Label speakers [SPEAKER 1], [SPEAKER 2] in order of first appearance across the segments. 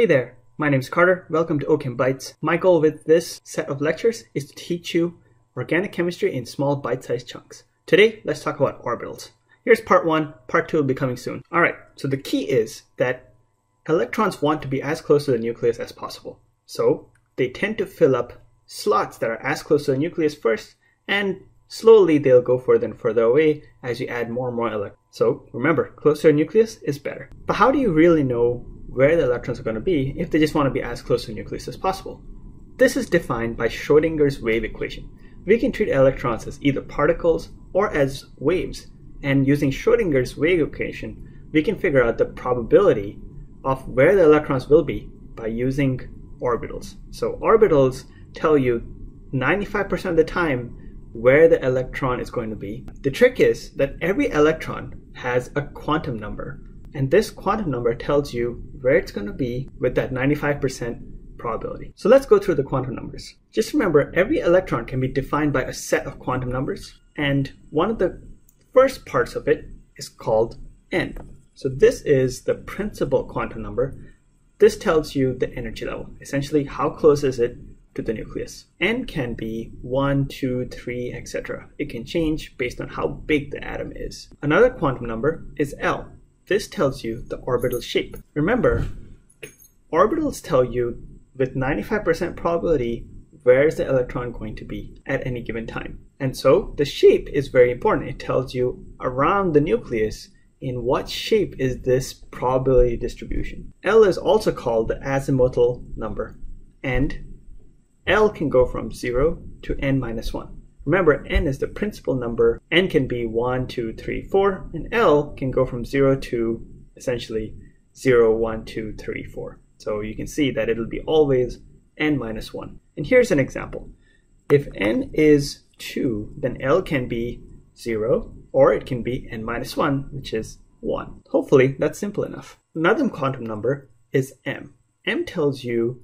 [SPEAKER 1] Hey there, my name is Carter. Welcome to OChem Bytes. My goal with this set of lectures is to teach you organic chemistry in small bite-sized chunks. Today, let's talk about orbitals. Here's part one, part two will be coming soon. All right, so the key is that electrons want to be as close to the nucleus as possible. So they tend to fill up slots that are as close to the nucleus first, and slowly they'll go further and further away as you add more and more electrons. So remember, closer to the nucleus is better. But how do you really know where the electrons are going to be if they just want to be as close to the nucleus as possible. This is defined by Schrodinger's wave equation. We can treat electrons as either particles or as waves, and using Schrodinger's wave equation, we can figure out the probability of where the electrons will be by using orbitals. So orbitals tell you 95% of the time where the electron is going to be. The trick is that every electron has a quantum number and this quantum number tells you where it's going to be with that 95% probability. So let's go through the quantum numbers. Just remember, every electron can be defined by a set of quantum numbers. And one of the first parts of it is called n. So this is the principal quantum number. This tells you the energy level. Essentially, how close is it to the nucleus. N can be 1, 2, 3, etc. It can change based on how big the atom is. Another quantum number is L. This tells you the orbital shape. Remember, orbitals tell you with 95% probability where is the electron going to be at any given time. And so the shape is very important. It tells you around the nucleus in what shape is this probability distribution. L is also called the azimuthal number, and L can go from 0 to n minus 1. Remember, n is the principal number. n can be 1, 2, 3, 4, and L can go from 0 to essentially 0, 1, 2, 3, 4. So you can see that it'll be always n minus 1. And here's an example. If n is 2, then L can be 0, or it can be n minus 1, which is 1. Hopefully, that's simple enough. Another quantum number is m. m tells you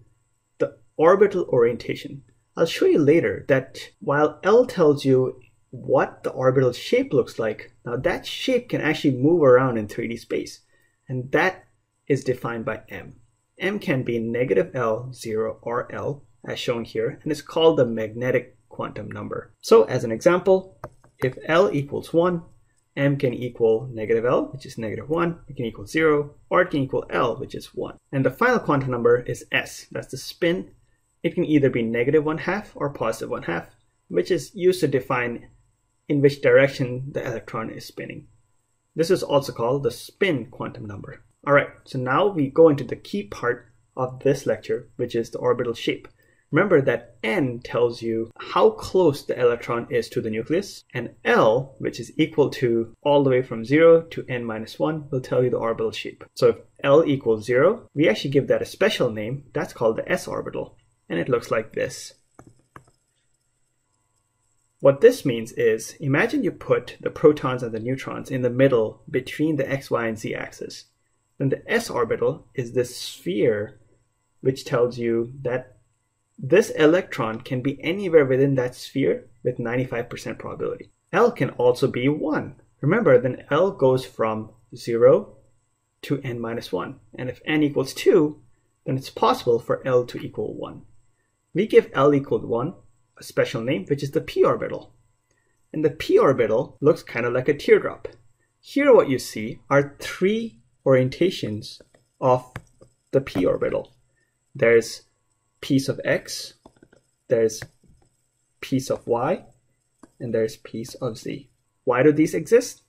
[SPEAKER 1] the orbital orientation. I'll show you later that while L tells you what the orbital shape looks like, now that shape can actually move around in 3D space, and that is defined by M. M can be negative L, 0, or L, as shown here, and it's called the magnetic quantum number. So as an example, if L equals 1, M can equal negative L, which is negative 1, it can equal 0, or it can equal L, which is 1. And the final quantum number is S, that's the spin it can either be negative one half or positive one half, which is used to define in which direction the electron is spinning. This is also called the spin quantum number. Alright, so now we go into the key part of this lecture, which is the orbital shape. Remember that n tells you how close the electron is to the nucleus, and L, which is equal to all the way from 0 to n minus 1, will tell you the orbital shape. So if L equals 0, we actually give that a special name, that's called the s orbital and it looks like this. What this means is, imagine you put the protons and the neutrons in the middle between the x, y, and z axis. Then the s orbital is this sphere which tells you that this electron can be anywhere within that sphere with 95% probability. L can also be 1. Remember, then L goes from 0 to n minus 1. And if n equals 2, then it's possible for L to equal 1 we give L equal to 1 a special name, which is the p orbital. And the p orbital looks kind of like a teardrop. Here what you see are three orientations of the p orbital. There's p sub x, there's p sub y, and there's p sub z. Why do these exist?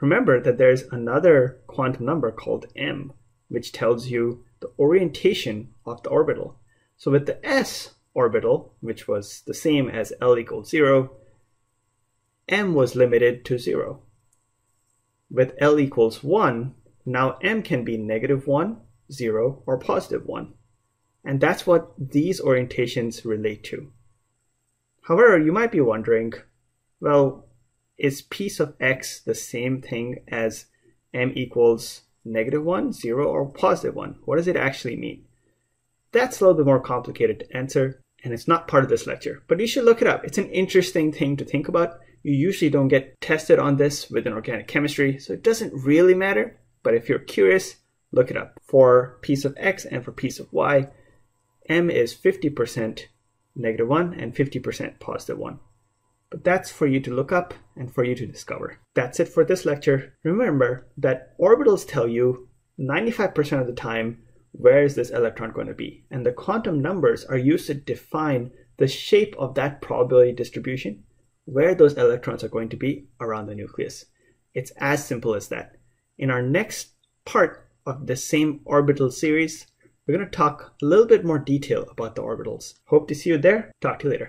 [SPEAKER 1] Remember that there's another quantum number called m, which tells you the orientation of the orbital. So with the s orbital, which was the same as L equals 0, m was limited to 0. With L equals 1, now m can be negative 1, 0, or positive 1. And that's what these orientations relate to. However, you might be wondering, well, is p sub x the same thing as m equals negative 1, 0, or positive 1? What does it actually mean? That's a little bit more complicated to answer, and it's not part of this lecture, but you should look it up. It's an interesting thing to think about. You usually don't get tested on this within organic chemistry, so it doesn't really matter. But if you're curious, look it up. For p sub x and for p sub y, m is 50% negative 1 and 50% positive 1. But that's for you to look up and for you to discover. That's it for this lecture. Remember that orbitals tell you 95% of the time where is this electron going to be. And the quantum numbers are used to define the shape of that probability distribution, where those electrons are going to be around the nucleus. It's as simple as that. In our next part of the same orbital series, we're going to talk a little bit more detail about the orbitals. Hope to see you there. Talk to you later.